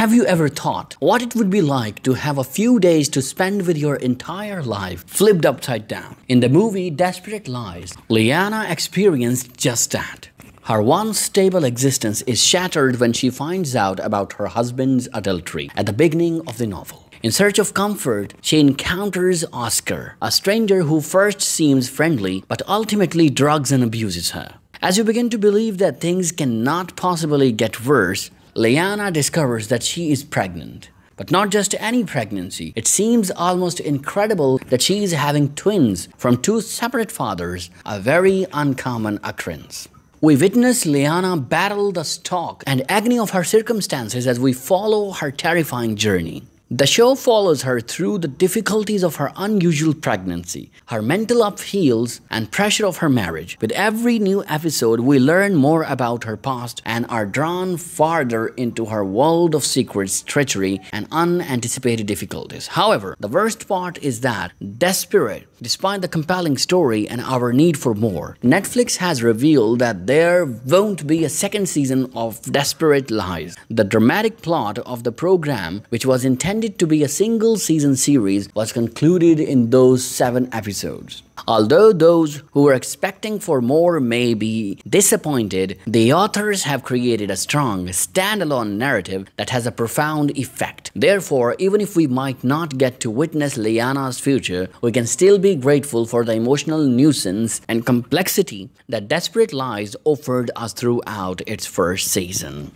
Have you ever thought what it would be like to have a few days to spend with your entire life flipped upside down? In the movie Desperate Lies, Liana experienced just that. Her once stable existence is shattered when she finds out about her husband's adultery at the beginning of the novel. In search of comfort, she encounters Oscar, a stranger who first seems friendly but ultimately drugs and abuses her. As you begin to believe that things cannot possibly get worse, Liana discovers that she is pregnant. But not just any pregnancy. It seems almost incredible that she is having twins from two separate fathers, a very uncommon occurrence. We witness Liana battle the stalk and agony of her circumstances as we follow her terrifying journey. The show follows her through the difficulties of her unusual pregnancy, her mental upheavals, and pressure of her marriage. With every new episode, we learn more about her past and are drawn farther into her world of secrets, treachery, and unanticipated difficulties. However, the worst part is that, desperate, despite the compelling story and our need for more, Netflix has revealed that there won't be a second season of Desperate Lies. The dramatic plot of the program, which was intended intended to be a single season series was concluded in those seven episodes. Although those who were expecting for more may be disappointed, the authors have created a strong, standalone narrative that has a profound effect. Therefore, even if we might not get to witness Liana's future, we can still be grateful for the emotional nuisance and complexity that Desperate Lies offered us throughout its first season.